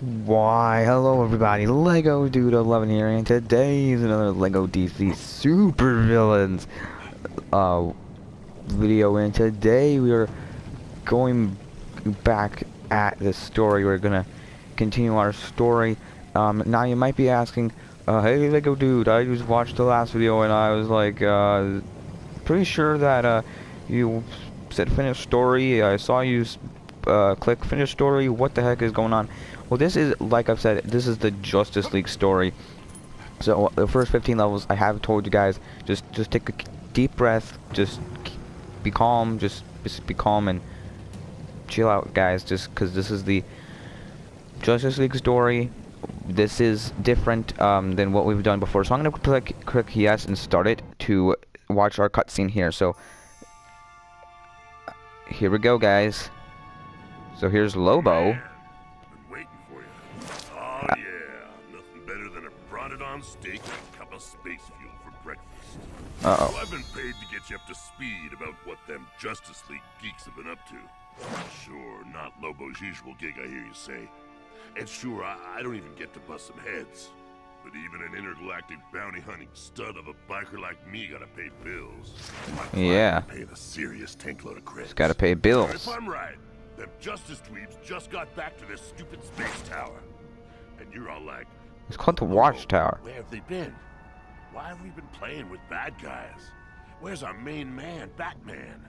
Why, hello everybody, Lego Dude 11 here, and today is another Lego DC Super Villains uh, video, and today we are going back at the story. We're gonna continue our story. Um, now you might be asking, uh, hey Lego Dude, I just watched the last video and I was like, uh, pretty sure that uh, you said finish story. I saw you uh, click finish story. What the heck is going on? Well, this is, like I've said, this is the Justice League story. So, the first 15 levels, I have told you guys, just just take a deep breath, just be calm, just, just be calm and chill out, guys, just because this is the Justice League story. This is different um, than what we've done before. So I'm going to click, click yes and start it to watch our cutscene here. So, here we go, guys. So here's Lobo. Been waiting for ya. Oh uh, yeah, nothing better than a Bronodon steak and a cup of space fuel for breakfast. Uh-oh. So I've been paid to get you up to speed about what them Justice League geeks have been up to. Sure, not Lobo's usual gig, I hear you say. And sure, I, I don't even get to bust some heads. But even an intergalactic bounty hunting stud of a biker like me gotta pay bills. Yeah. Pay a serious tank load of credits. Gotta pay If bills. I'm right, them Justice Dweebs just got back to this stupid space tower. And you're all like, It's called the "Hello, Watchtower. Oh, where have they been? Why have we been playing with bad guys? Where's our main man, Batman?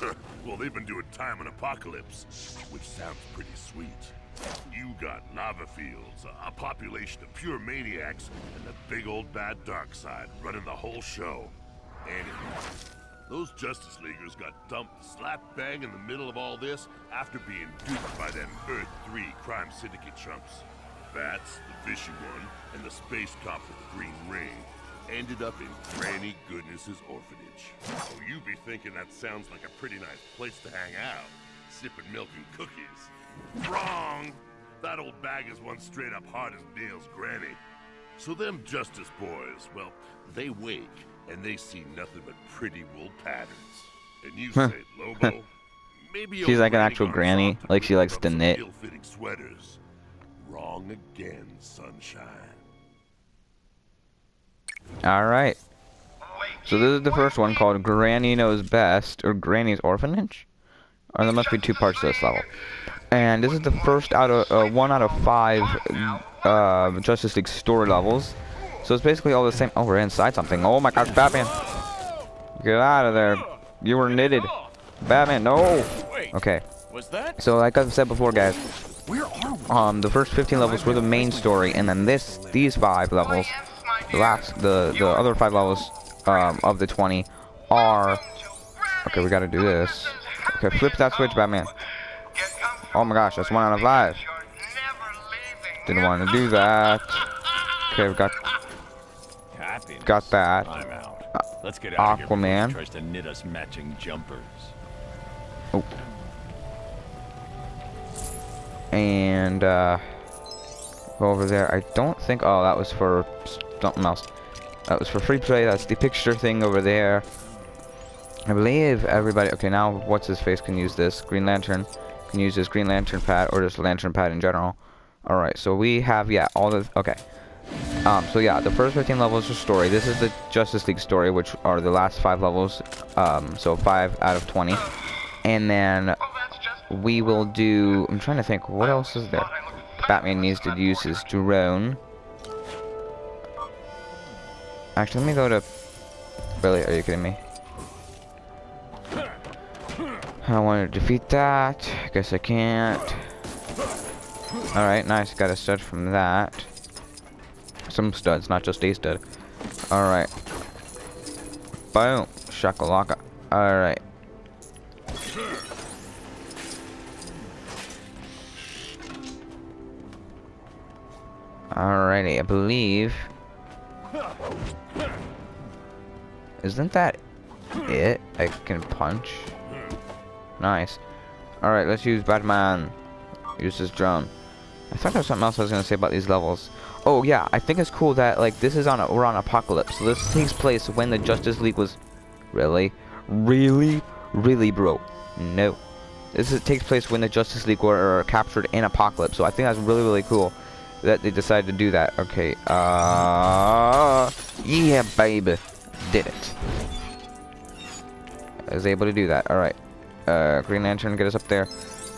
well, they've been doing time and Apokolips, which sounds pretty sweet. You got lava fields, a- a population of pure maniacs, and the big old bad Darkseid running the whole show. Anyway, those Justice Leaguers got dumped slap bang in the middle of all this after being duped by them Earth 3 crime syndicate chumps. Bats, the fishy one, and the space cop with the green ring ended up in Granny Goodness's orphanage. So you be thinking that sounds like a pretty nice place to hang out, sipping milk and cookies. Wrong! That old bag is one straight up hard as nails granny. So them Justice boys, well, they wake and they see nothing but pretty wool patterns. And you say, Lobo, maybe She's like an actual granny, like she likes to knit. ill-fitting sweaters. Wrong again, sunshine. Alright. So this is the first one called Granny Knows Best, or Granny's Orphanage? Or there must be two parts to this level. And this is the first out of, uh, one out of five, uh, Justice League story levels. So it's basically all the same. Oh, we're inside something. Oh my gosh, Batman! Get out of there. You were knitted. Batman, no! Okay. So like I've said before, guys, um, the first 15 levels were the main story, and then this, these five levels, the last, the the other five levels um, of the 20 are. Okay, we gotta do this. Okay, flip that switch, Batman. Oh my gosh, that's one out of five. Didn't want to do that. Okay, we got Happiness. got that. I'm out. Let's get out of here Aquaman. he tries to knit us matching jumpers. Oh. And uh, go over there. I don't think. Oh, that was for something else. That was for free play. That's the picture thing over there. I believe everybody. Okay, now what's his face can use this. Green Lantern can use this Green Lantern pad or just Lantern pad in general. All right, so we have yeah all the okay. Um, so yeah, the first 15 levels are story. This is the Justice League story, which are the last five levels. Um, so five out of 20. And then we will do. I'm trying to think. What else is there? Batman needs to use his drone. Actually, let me go to. Really? Are you kidding me? I want to defeat that. Guess I can't. Alright, nice. Got a stud from that. Some studs, not just a stud. Alright. Boom. Shakalaka. Alright. Alrighty, I believe. Isn't that it? I can punch. Nice. Alright, let's use Batman. Use his drone. I thought there was something else I was gonna say about these levels. Oh yeah, I think it's cool that like this is on a, we're on Apokolips. So this takes place when the Justice League was really, really, really broke. No. This is, takes place when the Justice League were captured in Apokolips. So I think that's really, really cool that they decided to do that. Okay. Uh, yeah, baby. Did it. I was able to do that. All right. Uh, Green Lantern, get us up there.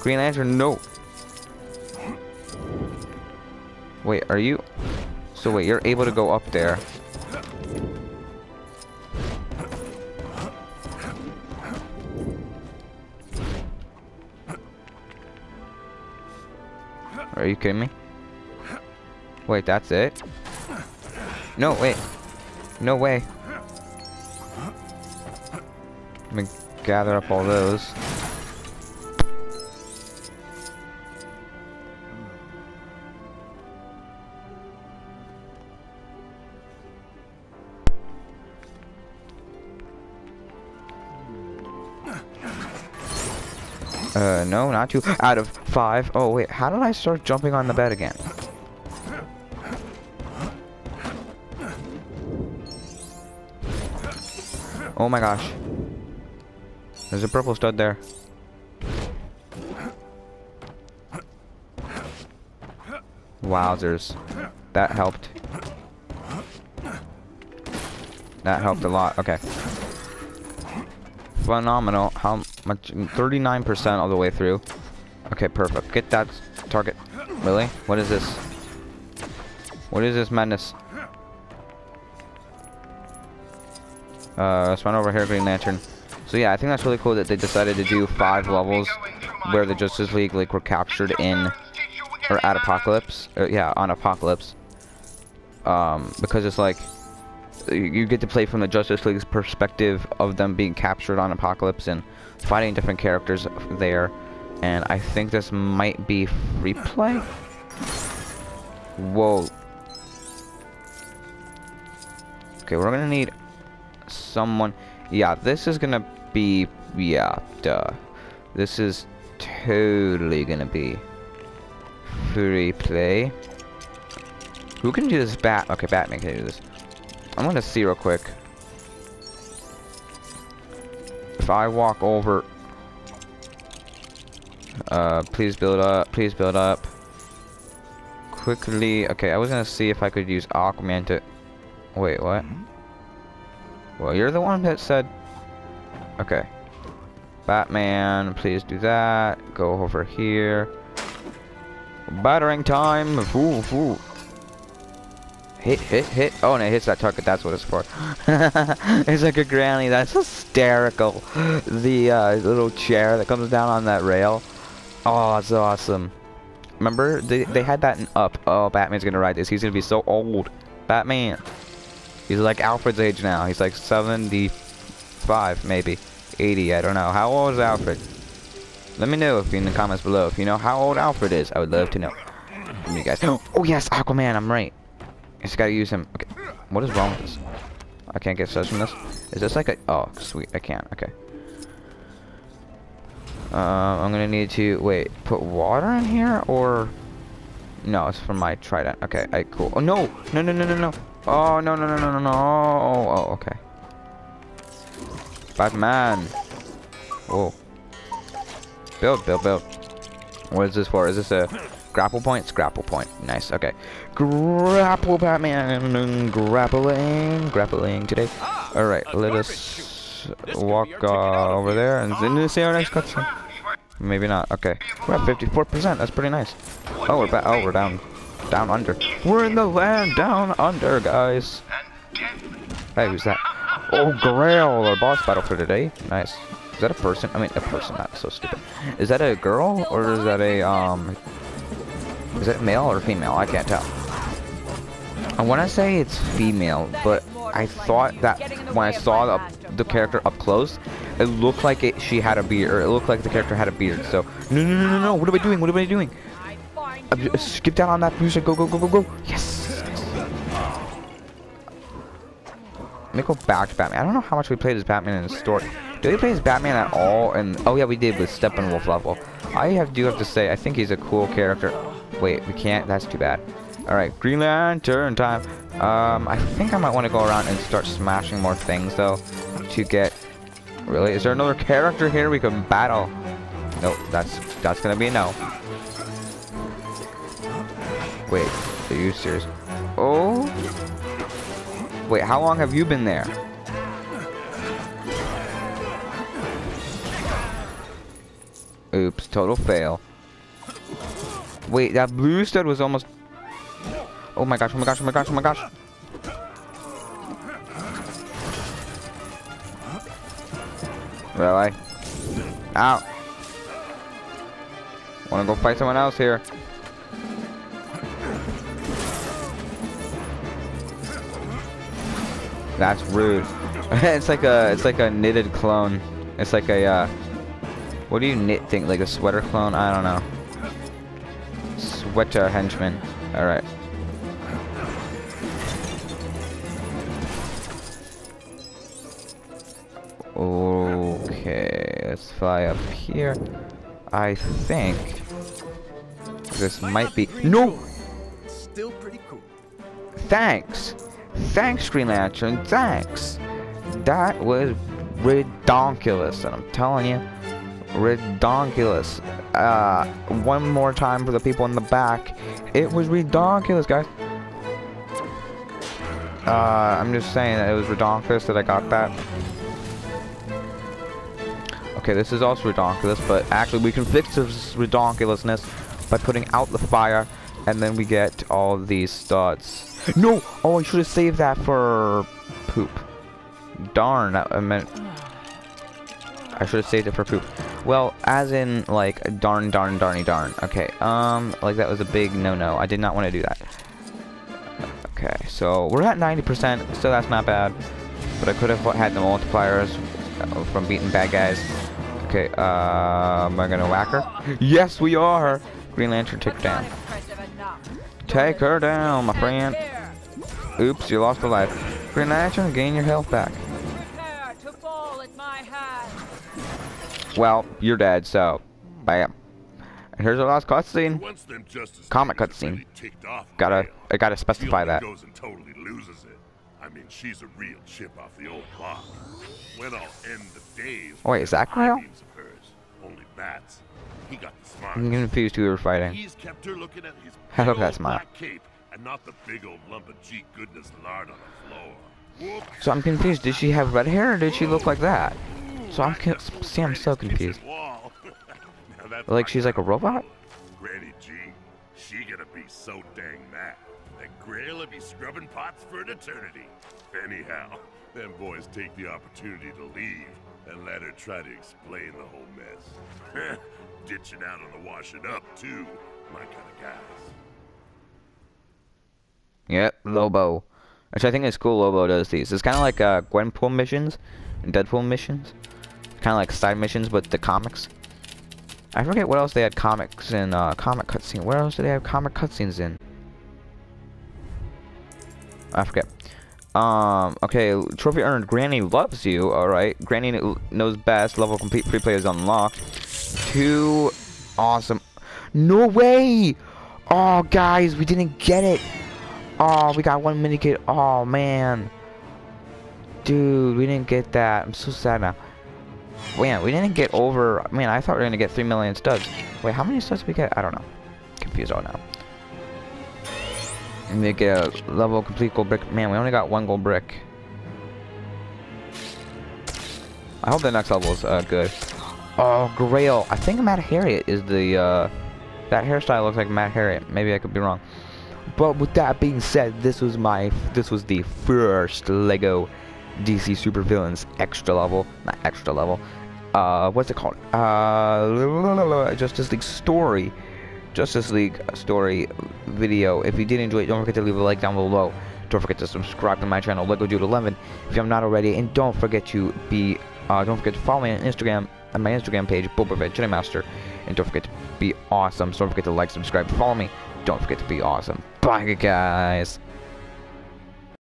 Green Lantern, no. Wait, are you? So wait, you're able to go up there. Are you kidding me? Wait, that's it? No, wait. No way. Gather up all those. Uh, no, not two. Out of five. Oh, wait. How did I start jumping on the bed again? Oh my gosh. There's a purple stud there. Wowzers. That helped. That helped a lot. Okay. Phenomenal. How much? 39% all the way through. Okay, perfect. Get that target. Really? What is this? What is this madness? Uh, let's run over here, Green Lantern. So yeah, I think that's really cool that they decided to do five levels where the Justice League like were captured in or at Apokolips. Or, yeah, on Apokolips. Um, because it's like you get to play from the Justice League's perspective of them being captured on Apokolips and fighting different characters there. And I think this might be free play. Whoa. Okay, we're gonna need someone. Yeah, this is gonna be. Yeah, duh. This is totally gonna be free play. Who can do this? Bat. Okay, Batman can do this. I'm gonna see real quick. If I walk over. Uh, please build up. Please build up. Quickly. Okay, I was gonna see if I could use Aquaman to. Wait, what? Well, you're the one that said... Okay. Batman, please do that. Go over here. Battering time. Ooh, ooh. Hit, hit, hit. Oh, and it hits that target. That's what it's for. it's like a granny. That's hysterical. The uh, little chair that comes down on that rail. Oh, it's awesome. Remember? They, they had that in Up. Oh, Batman's going to ride this. He's going to be so old. Batman. He's like Alfred's age now. He's like 75, maybe. 80, I don't know. How old is Alfred? Let me know if in the comments below. If you know how old Alfred is, I would love to know. From you guys. Oh, yes, Aquaman, I'm right. I just gotta use him. Okay. What is wrong with this? I can't get such from this. Is this like a... Oh, sweet. I can't. Okay. Uh, I'm gonna need to... Wait. Put water in here? Or... No, it's from my trident. Okay, I cool. Oh, no! No, no, no, no, no! Oh, no, no, no, no, no, no. Oh, oh, okay. Batman. Whoa. Build, build, build. What is this for? Is this a grapple point? It's grapple point. Nice, okay. Grapple Batman. Grappling. Grappling today. Alright, let us walk uh, over there and then see our next cutscene. Maybe not. Okay. We're at 54%. That's pretty nice. Oh, we're back. Oh, we're down down under. We're in the land down under, guys. Hey, who's that? Oh, Grail, our boss battle for today. Nice. Is that a person? I mean, a person, not so stupid. Is that a girl, or is that a, um... Is that male or female? I can't tell. I want to say it's female, but I thought that when I saw the, the character up close, it looked like it, she had a beard, it looked like the character had a beard. So, no, no, no, no, no, what am I doing? What am I doing? Uh, skip down on that booster. Go, go, go, go, go. Yes. Let me go back to Batman. I don't know how much we played as Batman in the story. Did we play as Batman at all? And oh yeah, we did with Steppenwolf level. I have do have to say, I think he's a cool character. Wait, we can't. That's too bad. All right, Green Lantern time. Um, I think I might want to go around and start smashing more things though, to get. Really, is there another character here we can battle? Nope, that's that's gonna be a no. Wait, are you serious? Oh. Wait, how long have you been there? Oops, total fail. Wait, that blue stud was almost... Oh my gosh, oh my gosh, oh my gosh, oh my gosh. Really? Ow. Wanna go fight someone else here? That's rude. it's like a it's like a knitted clone. It's like a uh what do you knit think? Like a sweater clone? I don't know. Sweater henchman. Alright. Okay, let's fly up here. I think this might be no. Still pretty cool. Thanks, thanks, Green Lantern. Thanks. That was ridiculous, and I'm telling you, ridiculous. Uh, one more time for the people in the back. It was ridiculous, guys. Uh, I'm just saying that it was ridiculous that I got that. Okay, this is also ridiculous, but actually we can fix this ridiculousness by putting out the fire, and then we get all these dots. No! Oh, I should have saved that for poop. Darn, I meant... I should have saved it for poop. Well, as in, like, darn, darn, darny, darn. Okay, um, like that was a big no-no. I did not want to do that. Okay, so we're at 90%, so that's not bad. But I could have had the multipliers from beating bad guys. Okay, uh, am I gonna whack her? Yes, we are! Green Lantern, her down. Take her down, my friend. Oops, you lost a life. Green Lantern, gain your health back. Well, you're dead, so, bam. And here's our last cutscene. Comic cutscene. Gotta, I gotta specify that. Goes and totally loses it. I mean, she's a real chip off the old block. When I'll end the days. Oh, wait, is that Grail? Only bats. He got the smart. I'm confused who we were fighting. He's kept her looking at his I hope that's smart. cape and not the big old lump of G goodness lard on the floor. So I'm confused. Did she have red hair or did she look like that? So I'm see, I'm so confused. Like she's like a robot? Granny G, she gonna be so dang mad that Grail'll be scrubbing pots for an eternity. Anyhow, them boys take the opportunity to leave and let her try to explain the whole mess. Ditching out on the washing up too, my kind of guys. Yep, Lobo. Which I think is cool Lobo does these. It's kind of like uh, Gwenpool missions and Deadpool missions. Kind of like side missions, but the comics. I forget what else they had comics in, uh, comic cutscene. Where else do they have comic cutscenes in? I forget. Um, okay, trophy earned. Granny loves you. Alright. Granny knows best. Level complete free play is unlocked. Two awesome. No way! Oh, guys, we didn't get it. Oh, we got one mini kit. Oh, man. Dude, we didn't get that. I'm so sad now. Man, we didn't get over... Man, I thought we were to get 3 million studs. Wait, how many studs did we get? I don't know. Confused all now. And get a level complete gold brick. Man, we only got one gold brick. I hope the next level is uh, good. Oh, Grail. I think Mad Harriet is the... Uh, that hairstyle looks like Mad Harriet. Maybe I could be wrong. But with that being said, this was my... This was the first LEGO DC Super Villains extra level, not extra level. Uh, what's it called? Uh, Justice League story, Justice League story video. If you did enjoy it, don't forget to leave a like down below. Don't forget to subscribe to my channel, Lego Dude 11, if you're not already, and don't forget to be, uh, don't forget to follow me on Instagram, on my Instagram page, Boba Jedi Master, and don't forget to be awesome. So don't forget to like, subscribe, follow me. Don't forget to be awesome. Bye, guys.